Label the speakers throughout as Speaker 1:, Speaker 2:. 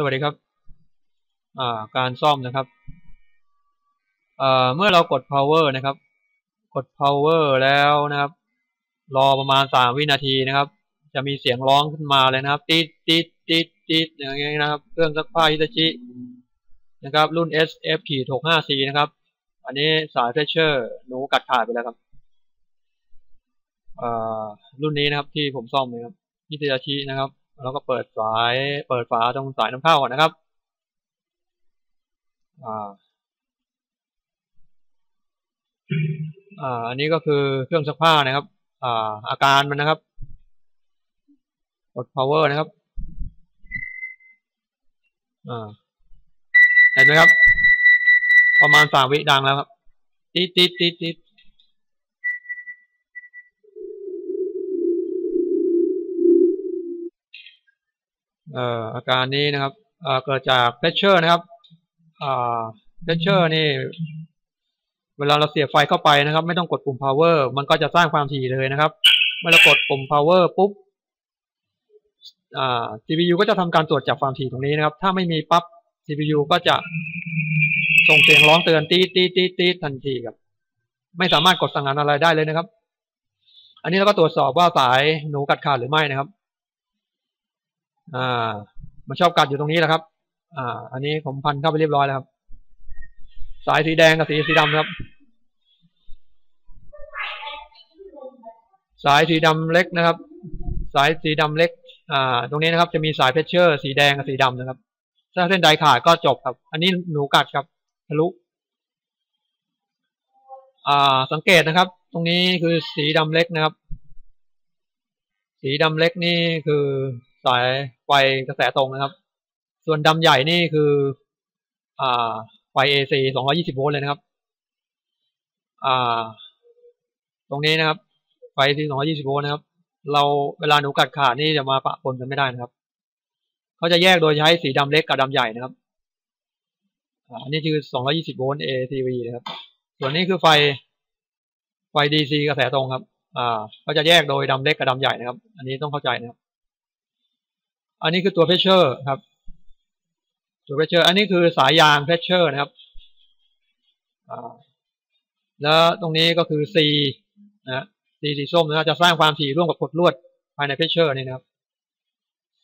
Speaker 1: สวัสดีครับาการซ่อมนะครับเมื่อเรากด power นะครับ กด power แล้วนะครับ รอประมาณสามวินาทีนะครับ จะมีเสียงร้องขึ้นมาเลยนะครับ ติดติดติดติดอย่างเงี้ยนะครับ เครื่องซักผ้าฮิตาชินะครับ รุ่น SF ขีด65 C นะครับ อันนี้สายเฟชเชอร์หนูกัดขาดไปแล้วครับรุ่นนี้นะครับที่ผมซ่อมนะครับฮิตาชินะครับ แล้วก็เปิดสายเปิดฝาตรงสายน้ำเข้าก่อนนะครับอ่าอ่าอันนี้ก็คือเครื่องซักผ้านะครับ อ่า อาการมันนะครับกด power นะครับอ่าเห็นไหมครับ ประมาณสามวิดังแล้วครับติดติดติดติด อาการนี้นะครับเกิดจาก pressure นะครับ pressure นี่ เวลาเราเสียบไฟเข้าไปนะครับ ไม่ต้องกดปุ่ม power มันก็จะสร้างความถี่เลยนะครับ เมื่อเรากดปุ่ม power ปุ๊บ CPU ก็จะทำการตรวจจับความถี่ตรงนี้นะครับ ถ้าไม่มีปั๊บ CPU ก็จะส่งเสียงร้องเตือนตีตีตีตีทันทีครับ ไม่สามารถกดสั่งงานอะไรได้เลยนะครับ อันนี้เราก็ตรวจสอบว่าสายหนูกัดขาดหรือไม่นะครับ อ่า มันชอบกัดอยู่ตรงนี้แหละครับ อ่า อันนี้ผมพันเข้าไปเรียบร้อยแล้วครับ สายสีแดงกับสีสีดำครับ สายสีดำเล็กนะครับ สายสีดำเล็ก อ่า ตรงนี้นะครับจะมีสายเพชเชอร์ สีแดงกับสีดำนะครับ ถ้าเส้นใดขาดก็จบครับ อันนี้หนูกัดครับทะลุอ่า สังเกตนะครับ ตรงนี้คือสีดำเล็กนะครับ สีดำเล็กนี่คือ สายไฟกระแสตรงนะครับ ส่วนดำใหญ่นี่คืออ่าไฟ AC 220 โวลต์เลยนะครับ อ่า ตรงนี้นะครับ ไฟ AC 220 โวลต์นะครับ เราเวลาหนูกัดขาดนี่จะมาปะปนกันไม่ได้นะครับ เขาจะแยกโดยใช้สีดำเล็กกับดำใหญ่นะครับอันนี้คือ 220 โวลต์ ACV นะครับ ส่วนนี้คือไฟ ไฟ DC กระแสตรงครับ อ่าเขาจะแยกโดยดำเล็กกับดำใหญ่นะครับ อันนี้ต้องเข้าใจนะครับ อันนี้คือตัว pressure ครับตัว pressure อันนี้คือสายยาง pressure นะครับแล้วตรงนี้ก็คือ C นะ C สีส้มนะจะสร้างความถี่ร่วมกับขดลวดภายใน pressure นี่นะครับ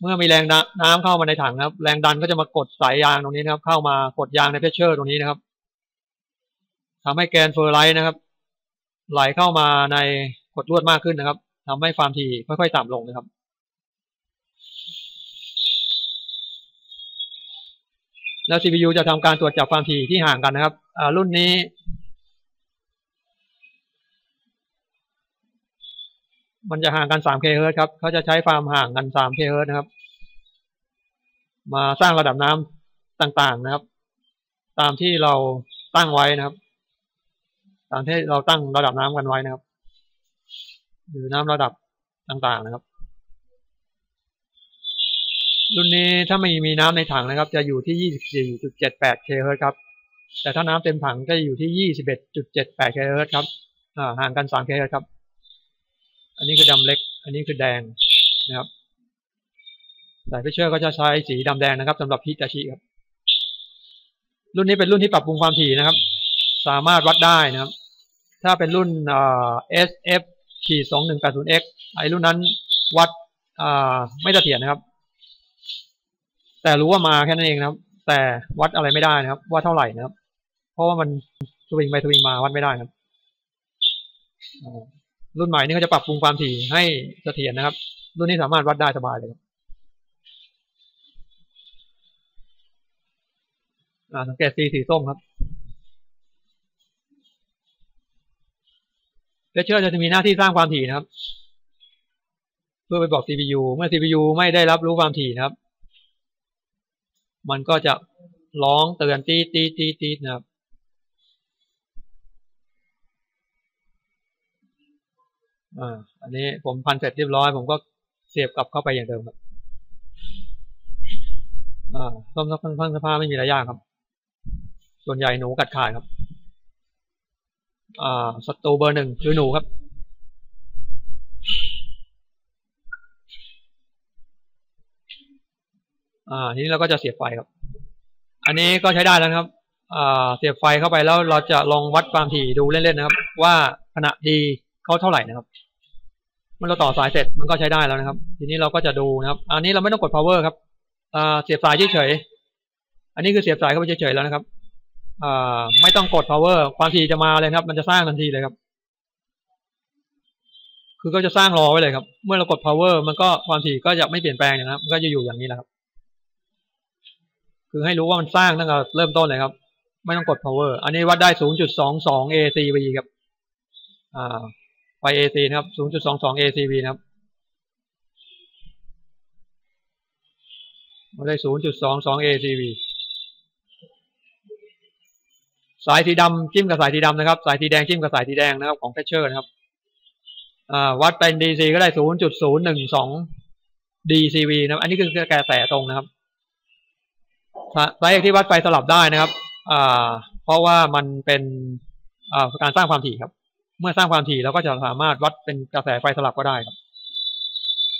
Speaker 1: เมื่อมีแรงน้ำเข้ามาในถังนะครับ แรงดันก็จะมากดสายยางตรงนี้นะครับ เข้ามากดยางใน pressure ตรงนี้นะครับทำให้แกน ferrite นะครับ ไหลเข้ามาในขดลวดมากขึ้นนะครับทำให้ความถี่ค่อยๆต่ำลงนะครับ แล้ว CPU จะทำการตรวจจับความถี่ที่ห่างกันนะครับรุ่นนี้ มันจะห่างกัน 3K เฮิร์ครับเขาจะใช้ความห่างกัน 3K เฮิร์นะครับ มาสร้างระดับน้ำต่างๆนะครับ ตามที่เราตั้งไว้นะครับ ตามที่เราตั้งระดับน้ำกันไว้นะครับ หรือน้ำระดับต่างๆนะครับ รุ่นนี้ถ้าไม่มีน้ำในถังนะครับ จะอยู่ที่ 24.78 เคเฮิร์ตครับ แต่ถ้าน้ำเต็มถังก็จะอยู่ที่ 21.78 k เฮิร์ตครับห่างกัน 3 k เฮิร์ตครับ อันนี้คือดำเล็ก อันนี้คือแดงนะครับสาย pressure ก็จะใช้สีดำแดงนะครับสำหรับฮิตาชิครับ รุ่นนี้เป็นรุ่นที่ปรับปรุงความถี่นะครับ สามารถวัดได้นะครับ ถ้าเป็นรุ่น SF ขีด 2180X ไอ้รุ่นนั้นวัดไม่เสถียรนะครับ แต่รู้ว่ามาแค่นั้นเองนะครับ แต่วัดอะไรไม่ได้นะครับ ว่าเท่าไหร่นะครับ เพราะว่ามันสวิงไปสวิงมาวัดไม่ได้ครับรุ่นใหม่นี่เขาจะปรับปรุงความถี่ให้เสถียรนะครับ รุ่นนี้สามารถวัดได้สบายเลยครับสังเกตสีสีส้มครับเลเชอร์จะมีหน้าที่สร้างความถี่นะครับ เพื่อไปบอก CPU เมื่อ CPU ไม่ได้รับรู้ความถี่นะครับ มันก็จะร้องเตือนตีตีตีตีนะครับอ่าอันนี้ผมพันเสร็จเรียบร้อย ผมก็เสียบกลับเข้าไปอย่างเดิมครับอ่าซ่อมซักพังสภาไม่มีอะไรยากครับ ส่วนใหญ่หนูกัดขาดครับ อ่าศัตรูเบอร์หนึ่งคือหนูครับ อ่าทีนี้เราก็จะเสียบไฟครับ อันนี้ก็ใช้ได้แล้วครับอ่าเสียบไฟเข้าไปแล้วเราจะลองวัดความถี่ดูเล่นๆนะครับ ว่าขณะดีเขาเท่าไหร่นะครับเมื่อเราต่อสายเสร็จมันก็ใช้ได้แล้วนะครับ ทีนี้เราก็จะดูนะครับ อันนี้เราไม่ต้องกด power ครับอ่าเสียบสายเฉยๆอันนี้คือเสียบสายเข้าไปเฉยๆแล้วนะครับอ่าไม่ต้องกด power ความถี่จะมาเลยครับ มันจะสร้างทันทีเลยครับคือก็จะสร้างรอไว้เลยครับ เมื่อเรากด power มันก็ความถี่ก็จะไม่เปลี่ยนแปลงนะครับมันก็จะอยู่อย่างนี้แหละครับ คือให้รู้ว่ามันสร้างตั้งแต่เริ่มต้นเลยครับ ไม่ต้องกด power อันนี้วัดได้ 0.22 ACV ครับ อ่าไฟ AC นะครับ 0.22 ACV นะครับมาได้ 0.22 ACV สายสีดำจิ้มกับสายสีดำนะครับ สายสีแดงจิ้มกับสายสีแดงนะครับ ของแฟชเชอร์นะครับอ่าวัดเป็น DC ก็ได้ 0.012 DCV นะครับอันนี้คือกระแสตรงนะครับ สาเหตุที่วัดไฟสลับได้นะครับอ่าเพราะว่ามันเป็นอ่าการสร้างความถี่ครับ เมื่อสร้างความถี่เราก็จะสามารถวัดเป็นกระแสไฟสลับก็ได้ครับ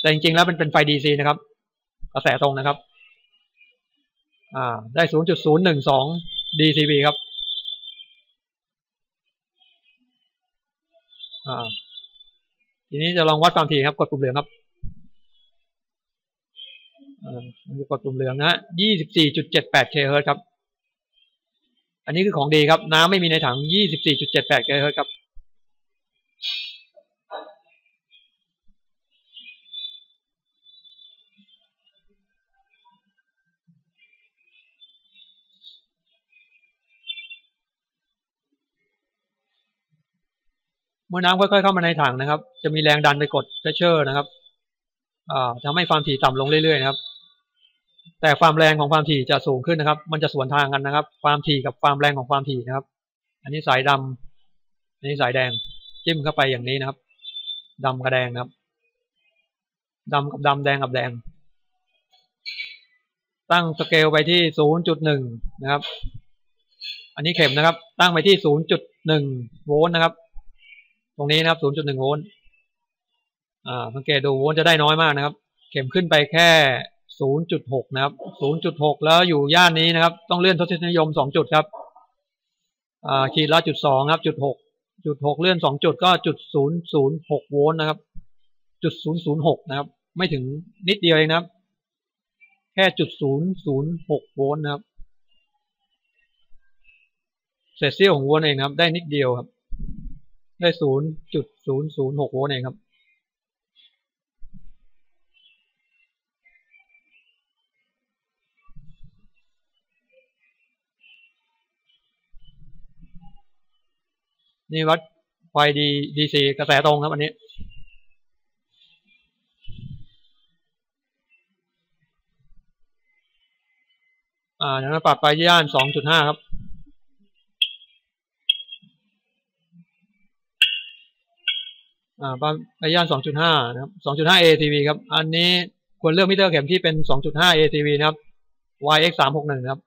Speaker 1: แต่จริงๆแล้วมันเป็นไฟ DC นะครับ กระแสตรงนะครับอ่าได้ 0.012 DCV ครับอ่าทีนี้จะลองวัดความถี่ครับ กดปุ่มเหลืองครับ มันจะกดปุ่มเหลืองนะฮะ24.78 k เฮิร์ตครับ อันนี้คือของดีครับ น้ำไม่มีในถัง24.78 k เฮิร์ตครับ เมื่อน้ำค่อยๆเข้ามาในถังนะครับ จะมีแรงดันไปกด pressure นะครับอ่าทำให้ความถี่ต่ำลงเรื่อยๆนะครับ แต่ความแรงของความถี่จะสูงขึ้นนะครับ มันจะสวนทางกันนะครับ ความถี่กับความแรงของความถี่นะครับ อันนี้สายดำอันนี้สายแดง จิ้มเข้าไปอย่างนี้นะครับดำกับแดงนะครับดำกับดำแดงกับแดง ตั้งสเกลไปที่0.1นะครับ อันนี้เข็มนะครับ ตั้งไปที่0.1โวลต์นะครับ ตรงนี้นะครับ0.1โวลต์อ่าสังเกตดูโวลต์จะได้น้อยมากนะครับ เข็มขึ้นไปแค่ 0.6 นะครับ 0.6 แล้วอยู่ย่านนี้นะครับ ต้องเลื่อนทศนิยม 2 จุดครับขีดละจุด2ครับ จุด6จุด6เลื่อน2จุดก็จุด006โวลต์นะครับ จุด006นะครับ ไม่ถึงนิดเดียวเองนะครับ แค่จุด006โวลต์นะครับเศษเสี้ยวของโวลต์เองครับ ได้นิดเดียวครับ ได้0.006โวลต์เองครับ นี่วัดไฟดีดีซีกระแสตรงครับอันนี้ อ่าเดี๋ยวเราปรับไปย่านสองจุดห้าครับอ่าไปย่านสองจุดห้านะครับสองจุดห้า ATV ครับ อันนี้ควรเลือกมิเตอร์เข็มที่เป็นสองจุดห้า ATV นะครับ YX สามหกหนึ่งครับ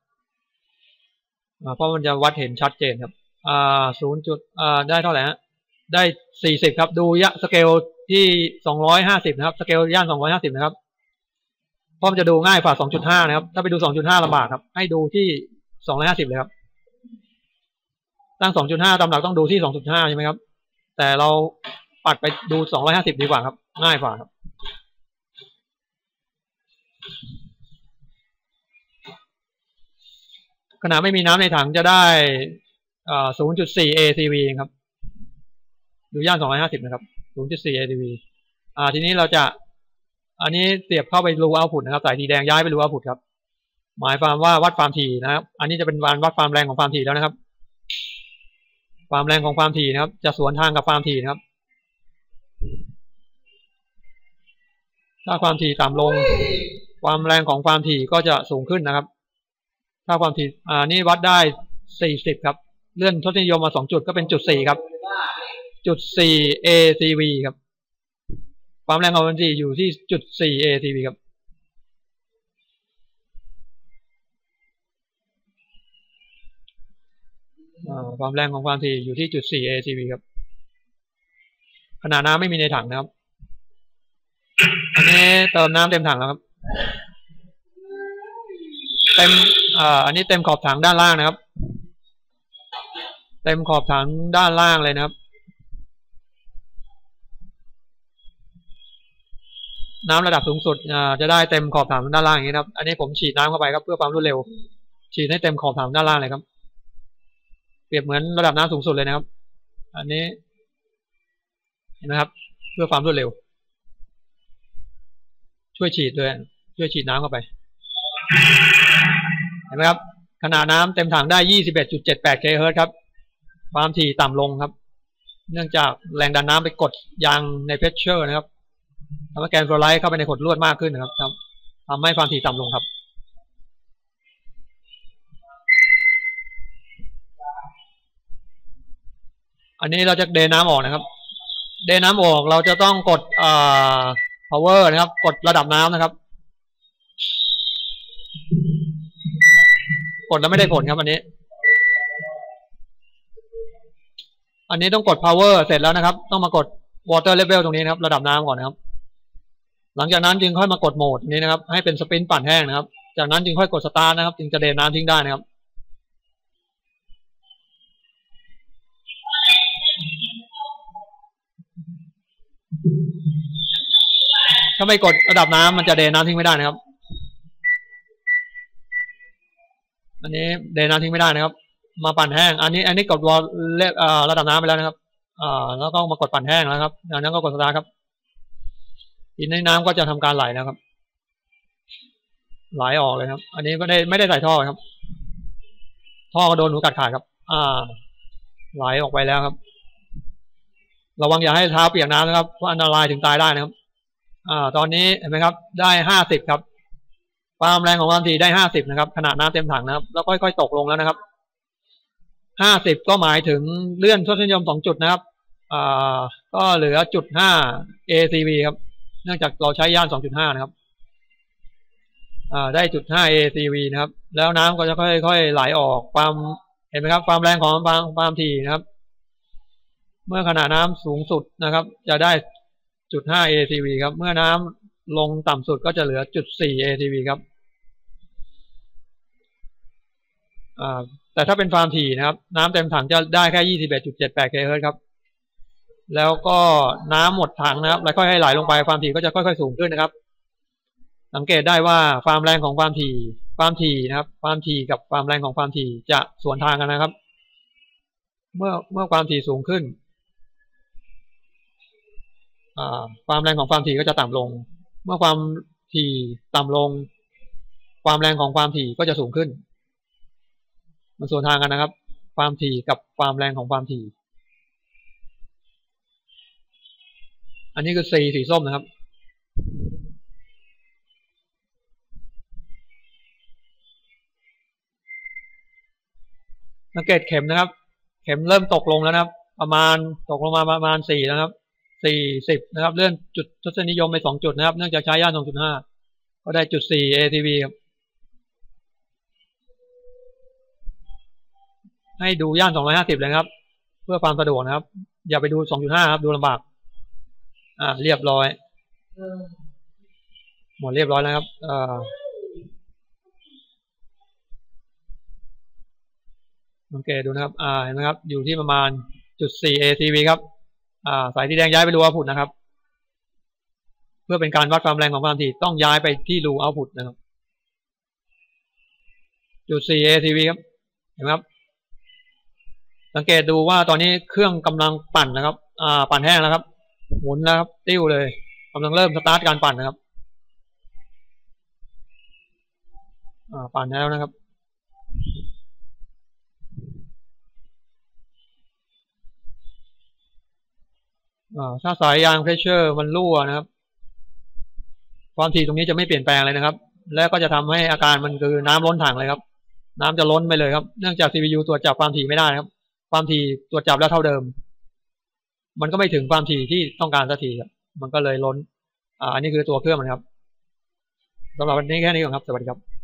Speaker 1: อ่าเพราะมันจะวัดเห็นชัดเจนครับ อ่าศูนย์จุดอ่าได้เท่าไหร่ฮะได้สี่สิบครับ ดูยะสเกลที่สองร้อยห้าสิบนะครับ สเกลย่านสองร้อยห้าสิบนะครับพราะมันจะดูง่ายกว่าสองจุดห้านะครับ ถ้าไปดูสองจุดห้าลำบากครับ ให้ดูที่สองร้อยห้าสิบเลยครับ ตั้งสองจุดห้าตามหลักต้องดูที่สองจุดห้าใช่ไหมครับ แต่เราปัดไปดูสองร้อยห้าสิบดีกว่าครับ ง่ายกว่าครับขณะไม่มีน้ำในถังจะได้ 0.4 ACV เองครับ ดูย่าน 250 นะครับ 0.4 ACV อ่า ทีนี้เราจะ อันนี้เสียบเข้าไปรูเอาพุตนะครับ สายสีแดงย้ายไปรูเอาพุตครับ หมายความว่าวัดความถี่นะครับ อันนี้จะเป็นการวัดความแรงของความถี่แล้วนะครับ ความแรงของความถี่นะครับ จะสวนทางกับความถี่นะครับ ถ้าความถี่ต่ำลง ความแรงของความถี่ก็จะสูงขึ้นนะครับ ถ้าความถี่ อ่า นี่วัดได้ 40 ครับ เลื่อนทศนิยมมา2จุดก็เป็นจุด4ครับ จุด4 ACV ครับความแรงของความถี่อยู่ที่จุด4 ACV ครับความแรงของความถี่อยู่ที่จุด4 ACV ครับขนาดน้ำไม่มีในถังนะครับ อันนี้เติมน้ำเต็มถังแล้วครับ เต็มอ่าอันนี้เต็มขอบถังด้านล่างนะครับ เต็มขอบถังด้านล่างเลยนะครับ น้ำระดับสูงสุดอ่าจะได้เต็มขอบถังด้านล่างอย่างนี้ครับ อันนี้ผมฉีดน้ำเข้าไปครับเพื่อความรวดเร็ว ฉีดให้เต็มขอบถังด้านล่างเลยครับ เปรียบเหมือนระดับน้ำสูงสุดเลยนะครับ อันนี้เห็นไหมครับ เพื่อความรวดเร็ว ช่วยฉีดด้วยช่วยฉีดน้ำเข้าไปเห็นไหมครับขนาดน้ำเต็มถังได้ 21.78 k เฮิร์ตครับ ความถี่ต่ำลงครับ เนื่องจากแรงดันน้ำไปกดยางใน pressure นะครับทำให้แกน ferrite เข้าไปในขดลวดมากขึ้นนะครับทำให้ความถี่ต่ำลงครับอันนี้เราจะ drain น้ำออกนะครับ เดนน้ำออกเราจะต้องกดอ่า power นะครับ กดระดับน้ำนะครับ กดแล้วไม่ได้ผลครับอันนี้ อันนี้ต้องกด power เสร็จแล้วนะครับ ต้องมากด water level ตรงนี้นะครับ ระดับน้ำก่อนนะครับ หลังจากนั้นจึงค่อยมากดโหมดนี้นะครับ ให้เป็นสปินปั่นแห้งนะครับ จากนั้นจึงค่อยกดสตาร์ทนะครับ จึงจะเดนน้ำทิ้งได้นะครับ ถ้าไม่กดระดับน้ำมันจะเดนน้ำทิ้งไม่ได้นะครับ อันนี้เดนน้ำทิ้งไม่ได้นะครับ มาปั่นแห้ง อันนี้ อันนี้กดวอลเลระดับน้ำไปแล้วนะครับ อ่า แล้วก็มากดปั่นแห้งแล้วครับจากนั้นก็กดสตาร์ครับทีนี้น้ำก็จะทำการไหลนะครับ ไหลออกเลยครับ อันนี้ไม่ได้ไม่ได้ใส่ท่อครับ ท่อก็โดนหนูกัดขาดครับ อ่า ไหลออกไปแล้วครับ ระวังอย่าให้เท้าเปียกน้ำนะครับเพราะอันตรายถึงตายได้นะครับ อ่า ตอนนี้เห็นไหมครับ ได้ห้าสิบครับความแรงของความถี่ได้ห้าสิบนะครับ ขนาดน้ำเต็มถังนะครับ แล้วค่อยๆตกลงแล้วนะครับ ห้าสิบก็หมายถึงเลื่อนทศนิยมสองจุดนะครับ อ่า ก็เหลือจุดห้า ACV ครับ เนื่องจากเราใช้ย่านสองจุดห้านะครับ อ่า ได้จุดห้า ACV นะครับ แล้วน้ำก็จะค่อยๆไหลออกความเห็นไหมครับ ความแรงของความความถี่นะครับ เมื่อขนาดน้ำสูงสุดนะครับ จะได้จุดห้า ACV ครับ เมื่อน้ำลงต่ำสุดก็จะเหลือจุดสี่ ACV ครับ อ่า แต่ถ้าเป็นความถี่นะครับ น้ำเต็มถังจะได้แค่ยี่สิบเอ็ดจุดเจ็ดแปดเคเฮิร์ตครับ แล้วก็น้ำหมดถังนะครับ แล้วค่อยให้ไหลลงไปความถี่ก็จะค่อยๆสูงขึ้นนะครับ สังเกตได้ว่าความแรงของความถี่ความถี่นะครับความถี่กับความแรงของความถี่จะสวนทางกันนะครับ เมื่อเมื่อความถี่สูงขึ้นความแรงของความถี่ก็จะต่ำลง เมื่อความถี่ต่ำลง ความแรงของความถี่ก็จะสูงขึ้น มันส่วนทางกันนะครับ ความถี่กับความแรงของความถี่ อันนี้คือสีสีส้มนะครับ สังเกตเข็มนะครับ เข็มเริ่มตกลงแล้วนะครับ ประมาณตกลงมาประมาณสี่นะครับสี่สิบนะครับ เลื่อนจุดทศนิยมไปสองจุดนะครับ เนื่องจากใช้ย่านสองจุดห้าก็ได้จุดสี่ ATV ครับ ให้ดูย่านสองร้อยห้าสิบเลยครับ เพื่อความสะดวกนะครับ อย่าไปดูสองจุดห้าครับ ดูลำบาก อ่า เรียบร้อย หมดเรียบร้อยแล้วครับอ่าสังเกตดูนะครับ อ่า เห็นไหมครับ อยู่ที่ประมาณจุดสี่ ATV ครับ อ่า สายสีแดงย้ายไปรูเอาพุตนะครับ เพื่อเป็นการวัดความแรงของความถี่ต้องย้ายไปที่รูเอาพุตนะครับ จุด 4 ACV ครับ เห็นไหมครับ สังเกตดูว่าตอนนี้เครื่องกำลังปั่นนะครับ อ่า ปั่นแห้งแล้วครับ หมุนแล้วครับ ติ้วเลยกำลังเริ่มสตาร์ทการปั่นนะครับ อ่า ปั่นแล้วนะครับถ้าสายยาง pressure มันรั่วนะครับ ความถี่ตรงนี้จะไม่เปลี่ยนแปลงเลยนะครับ แล้วก็จะทำให้อาการมันคือน้ำล้นถังเลยครับ น้ำจะล้นไปเลยครับ เนื่องจาก CPU ตรวจจับความถี่ไม่ได้ครับ ความถี่ตรวจจับแล้วเท่าเดิม มันก็ไม่ถึงความถี่ที่ต้องการสักทีครับมันก็เลยล้น อ่าอันนี้คือตัวเครื่องมันครับสำหรับวันนี้แค่นี้ก่อนครับ สวัสดีครับ